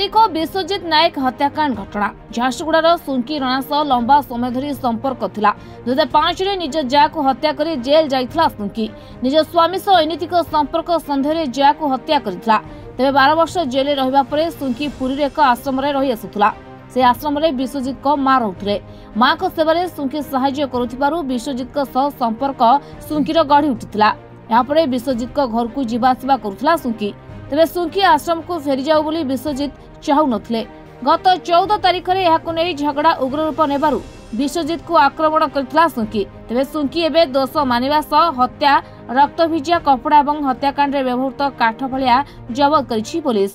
মালিক বিশ্বজিৎ নায়ক হত্যাকাণ্ড ঘটনা ঝারসুগুড়ার সুঙ্কি রণা সহ লম্বা সময় ধর সম্পর্ক লা দুই হাজার পাঁচরে নিজ জাকু হত্যা করে জেল যাই সুঙ্কি নিজ স্বামী সহ অনৈতিক সম্পর্ক সন্দেহরে জাকু হত্যা করে তেমনি বার বর্ষ জেলে রহবা পরে সুঙ্কি পুরীর এক আশ্রমে রহি আসুলা ସେ ଆଶ୍ରମରେ ବିଶ୍ୱଜିତଙ୍କ ମା ରହୁଥିଲେ ମାଙ୍କ ସେବାରେ ସୁଙ୍କି ସାହାଯ୍ୟ କରୁଥିବାରୁ ବିଶ୍ୱଜିତଙ୍କ ସହ ସମ୍ପର୍କ ସୁଙ୍କିର ଗଢ଼ି ଉଠିଥିଲା ଏହାପରେ ବିଶ୍ୱଜିତଙ୍କ ଘରକୁ ଯିବା ଆସିବା କରୁଥିଲା ସୁଙ୍କି ତେବେ ସୁଙ୍କି ଆଶ୍ରମକୁ ଫେରିଯାଉ ବୋଲି ବିଶ୍ୱଜିତ ଚାହୁଁନଥିଲେ ଗତ ଚଉଦ ତାରିଖରେ ଏହାକୁ ନେଇ ଝଗଡ଼ା ଉଗ୍ରରୂପ ନେବାରୁ ବିଶ୍ୱଜିତଙ୍କୁ ଆକ୍ରମଣ କରିଥିଲା ସୁଙ୍କି ତେବେ ସୁଙ୍କି ଏବେ ଦୋଷ ମାନିବା ସହ ହତ୍ୟା ରକ୍ତଭିଜିଆ କପଡ଼ା ଏବଂ ହତ୍ୟାକାଣ୍ଡରେ ବ୍ୟବହୃତ କାଠ ଭଳିଆ ଜବତ କରିଛି ପୋଲିସ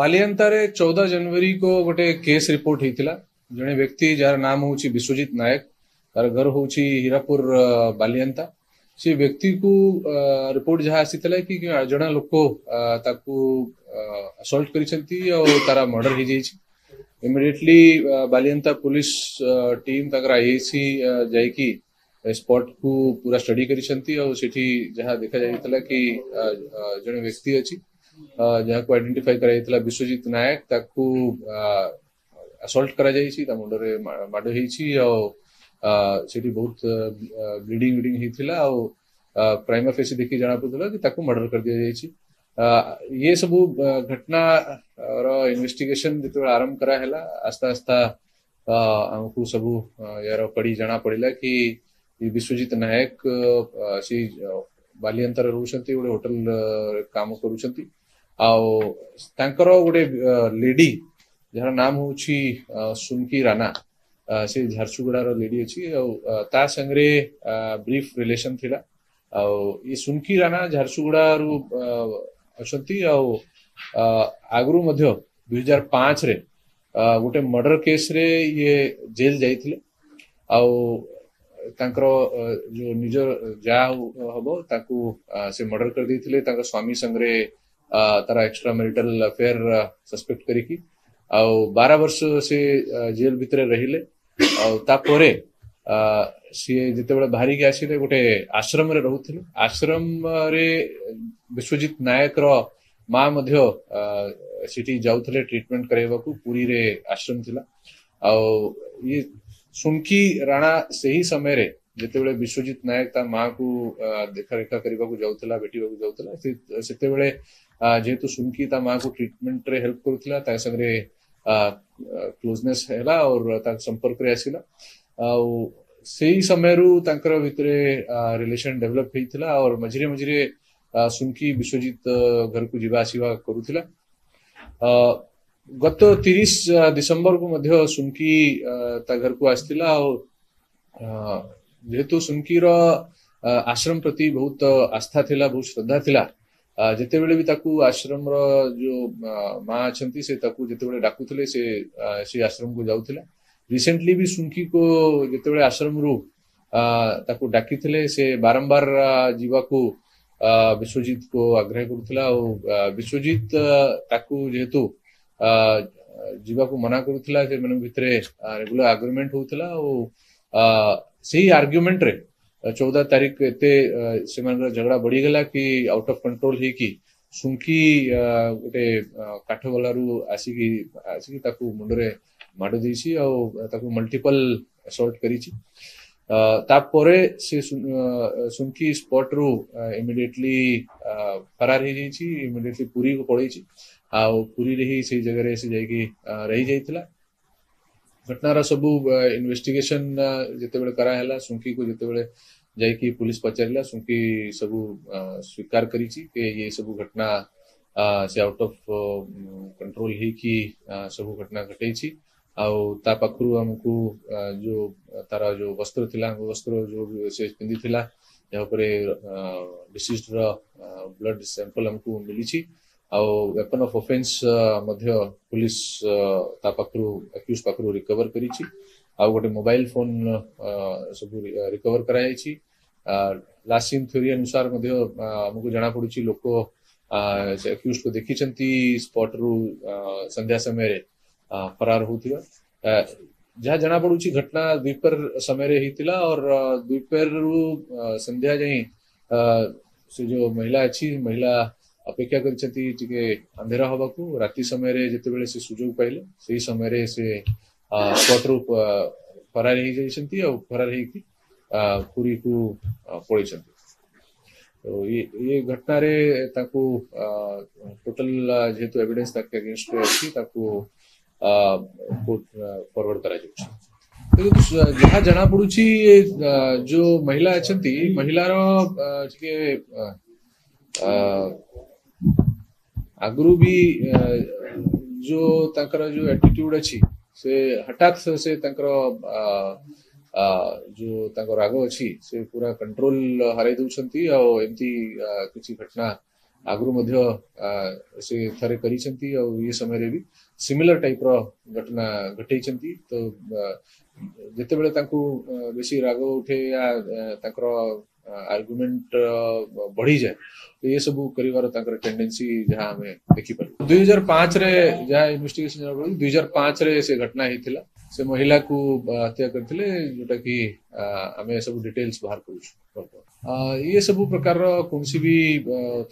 ବାଲିଅନ୍ତାରେ ଚଉଦ ଜାନୁଆରୀ କୋ ଗୋଟେ କେସ୍ ରିପୋର୍ଟ ହେଇଥିଲା ଜଣେ ବ୍ୟକ୍ତି ଯାହାର ନାମ ହେଉଛି ବିଶ୍ୱଜିତ ନାୟକ ତାର ଘର ହେଉଛି ହୀରାପୁର ବାଲିଅନ୍ତା से व्यक्ति को रिपोर्ट जहाँ आसी कि जन लोक असल्ट कर मर्डर हो जाए इमिडियेटली बालियंता पुलिस टीम तक आईसी जा स्पॉट को पूरा स्टडी कर देखा जा कि जन व्यक्ति अच्छी जहाँ को आईडेटिफाई कर विश्वजित नायक ताकू असल्ट कर मुंडे ସେଠି ବହୁତ ବ୍ଲିଡିଂ ବ୍ଲିଡିଂ ହେଇଥିଲା ଆଉ ପ୍ରାଇମା ଫେସି ଦେଖି ଜଣାପଡ଼ୁଥିଲା କି ତାକୁ ମର୍ଡର କରିଦିଆଯାଇଛି ଇଏ ସବୁ ଘଟଣାର ଇନଭେଷ୍ଟିଗେସନ ଯେତେବେଳେ ଆରମ୍ଭ କରାହେଲା ଆସ୍ତେ ଆସ୍ତେ ଆମକୁ ସବୁ ୟାର କଡ଼ି ଜଣାପଡ଼ିଲା କି ବିଶ୍ୱଜିତ ନାୟକ ସେଇ ବାଲିଅନ୍ତାର ରହୁଛନ୍ତି ଗୋଟେ ହୋଟେଲ କାମ କରୁଛନ୍ତି ଆଉ ତାଙ୍କର ଗୋଟେ ଲେଡି ଯାହାର ନାମ ହେଉଛି ସୁମକି ରାନା से झारसुगुड़ार लेडी अच्छी सांगे रिलेसन सुनकी राणा झारसुगुड़ा रु अच्छा आगु दुई हजार पांच रे गोटे मर्डर केस रे ये जेल जाइले जो निज जा मर्डर कर दे स्वामी संगे तार एक्सट्रा मैरिटाल अफेयर सस्पेक्ट करी आ वर्ष से जेल भितर रही सीए जिते बाहर आसे गोटे आश्रम रुले आश्रम विश्वजित नायक रिटी जाऊ ट्रिटमेंट पुरी रे आश्रम थिला आउ राणा से ही समय रे जिते बड़े विश्वजित नायक ता माँ को देखारेखा करने को जाऊला भेट जेहेतु सुनकी माँ को ट्रिटमेंट हेल्प करूला କ୍ଲୋଜନେସ୍ ହେଲା ଆଉ ତାଙ୍କ ସମ୍ପର୍କରେ ଆସିଲା ଆଉ ସେଇ ସମୟରୁ ତାଙ୍କର ଭିତରେ ରିଲେସନ୍ ଡେଭଲପ୍ ହେଇଥିଲା ଆଉ ମଝିରେ ମଝିରେ ସୁନକି ବିଶ୍ୱଜିତ ଘରକୁ ଯିବା ଆସିବା କରୁଥିଲା ଗତ ତିରିଶ ଡିସେମ୍ବରକୁ ମଧ୍ୟ ସୁନକି ତା ଘରକୁ ଆସିଥିଲା ଆଉ ଯେହେତୁ ସୁନକିର ଆଶ୍ରମ ପ୍ରତି ବହୁତ ଆସ୍ଥା ଥିଲା ବହୁତ ଶ୍ରଦ୍ଧା ଥିଲା ଯେତେବେଳେ ବି ତାକୁ ଆଶ୍ରମର ଯୋଉ ମା ଅଛନ୍ତି ସେ ତାକୁ ଯେତେବେଳେ ଡାକୁଥିଲେ ସେ ସେ ଆଶ୍ରମକୁ ଯାଉଥିଲା ରିସେଣ୍ଟଲି ବି ସୁଙ୍କିକୁ ଯେତେବେଳେ ଆଶ୍ରମରୁ ତାକୁ ଡାକିଥିଲେ ସେ ବାରମ୍ବାର ଯିବାକୁ ବିଶ୍ୱଜିତକୁ ଆଗ୍ରହ କରୁଥିଲା ଆଉ ବିଶ୍ୱଜିତ ତାକୁ ଯେହେତୁ ଯିବାକୁ ମନା କରୁଥିଲା ସେମାନଙ୍କ ଭିତରେ ରେଗୁଲାର ଆର୍ଗ୍ୟୁମେଣ୍ଟ ହଉଥିଲା ଆଉ ସେଇ ଆର୍ଗ୍ୟୁମେଣ୍ଟରେ चौदह तारीख एते से झगड़ा बढ़ी गला कि आउट ऑफ कंट्रोल हो कि सुंकी गोटे काठ गलू आसिक आसिक मुंडे माड़ दी मल्टीपल एसल्ट कर तापरे से सुंकी स्पॉट रु इमीडिएटली फरार हो जाइए इमीडिएटली पुरी को पड़े आ पुरी रही से जगह रही जाइला ଘଟଣାର ସବୁ ଇନଭେଷ୍ଟିଗେସନ୍ ଯେତେବେଳେ କରାହେଲା ସୁଙ୍କିକୁ ଯେତେବେଳେ ଯାଇକି ପୋଲିସ ପଚାରିଲା ସୁଙ୍କି ସବୁ ସ୍ୱୀକାର କରିଛି କି ଏ ସବୁ ଘଟଣା ସେ ଆଉଟ୍ ଅଫ୍ କଣ୍ଟ୍ରୋଲ ହେଇକି ସବୁ ଘଟଣା ଘଟେଇଛି ଆଉ ତା ପାଖରୁ ଆମକୁ ଯୋଉ ତାର ଯୋଉ ବସ୍ତ୍ର ଥିଲା ବସ୍ତ୍ର ଯୋଉ ସେ ପିନ୍ଧିଥିଲା ଯାହା ଉପରେ ଡିସିଜ୍ଡର ବ୍ଲଡ୍ ସାମ୍ପଲ୍ ଆମକୁ ମିଳିଛି आपन अफ अफेन्स पुलिस एक्यूज पाखर रिकवर कर मोबाइल फोन सब रिकवर कर लासिंग थ्योरी अनुसार जना पड़ी लोक एक्यूज को देखी स्पट रु संध्या समय फरार हो जहाँ जना पड़ी घटना दीपर समय रे और दीपर रु संध्या जाए से जो महिला अच्छी महिला अपेक्षा कर अंधेरा हवा को रात समय जिते से पाइले से समय रे फरार फरार पूरी को पल तो ये ये घटन टोटल जेतु एविडेंस तक अच्छी फॉरवर्ड करा जहाँ जना पड़ी जो महिला अच्छा महिला रे ଆଗରୁ ବି ଯୋଉ ତାଙ୍କର ଯୋଉ ଆଟିଟ୍ୟୁଡ ଅଛି ସେ ହଠାତ୍ ସେ ତାଙ୍କର ଯୋଉ ତାଙ୍କ ରାଗ ଅଛି ସେ ପୁରା କଣ୍ଟ୍ରୋଲ ହରାଇ ଦଉଛନ୍ତି ଆଉ ଏମିତି କିଛି ଘଟଣା आगुरी थे कर समय भी सिमिलर टाइप रटना घटे तो जिते बड़े बेस राग उठे या आर्गुमेंट बढ़ी जाए तो ये सब कर टेंडेन्सी जहाँ आम देखी पार दुई हजार पांच रे जहाँ इनभेटिगेसन दुई हजार पांच रे से घटना ही थिला से महिला को हत्या करते जोटा कि आम सब डिटेल्स बाहर कर ये सब प्रकार कौन सी भी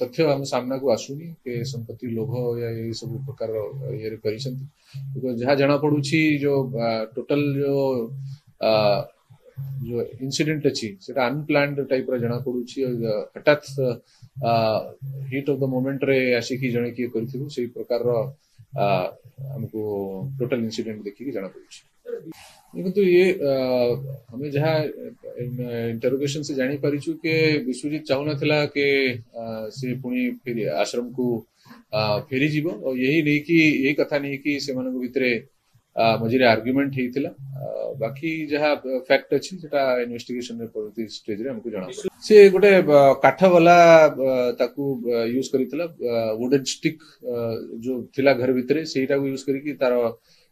तथ्य आम सामना को आसुनी के संपत्ति लोभ या ये सब प्रकार ये कर जहाँ जना पड़ू जो टोटल जो जो इंसिडेंट अच्छी सेटा अनप्लान्ड टाइप रहा पड़ू हटात हिट ऑफ द मोमेंट रे आसिक की जणे की करथिबो सेही टोटल इनसीडेंट देखि जना पड़ी तो ये हमें जहाँ इंटरोगेशन से जानी पारी छु के विश्वजीत चाहू नथिला के से पुनी फिर आश्रम को फेरी जीवो और यही नहीं कि ये कथा नहीं कि से मन को भीतरे मजेरे आर्गुमेंट बाकी जहाँ फैक्ट अछि सेटा इन्वेस्टिगेशन स्टेज रे से गोटे काठा यूज करितला स्टिक जो थिला घर भीतरे सेटा यूज करी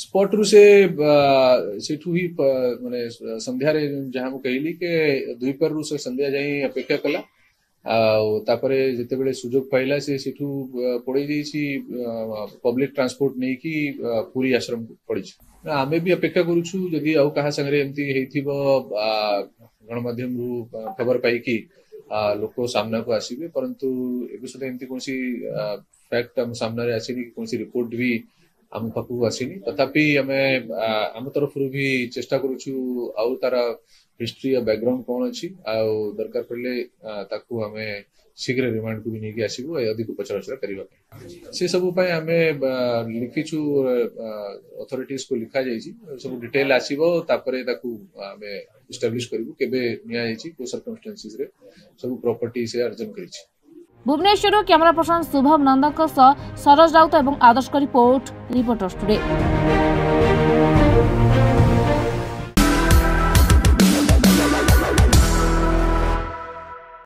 स्पॉट रु से सेठु संध्या रे जहां कहली के द्वीपर से संध्या जाई अपेक्षा कला आउ तापरे सुजोग पाइला से सेठु पड़ी पब्लिक ट्रांसपोर्ट नहीं की पूरी आश्रम पड़ी छ आमे भी अपेक्षा करू छु खबर पाई लोक सामना को आसीबे परंतु एबे सुद एंती फैक्ट हम सामना रे आसीनी रिपोर्ट भी आम पाक आसनी तथापि आम आम तरफ रू भी चेस्ट कर हिस्ट्री और बैकग्राउंड कौन अच्छी आउ दरकार पड़े आम शीघ्र रिमांड को भी नहीं आसबू अधिक पचराउरा करने से सब आम लिखीछ को लिखा जाइए सब डिटेल आसपर ताक आम इटाब्लीश करूँ के से अर्जन कर ଭୁବନେଶ୍ୱରରୁ କ୍ୟାମେରା ପର୍ସନ ଶୁଭମ ନନ୍ଦଙ୍କ ସହ ସରୋଜ ରାଉତ ଏବଂ ଆଦର୍ଶ କରି ପୋର୍ଟ ରିପୋର୍ଟର୍ସ ଟୁଡେ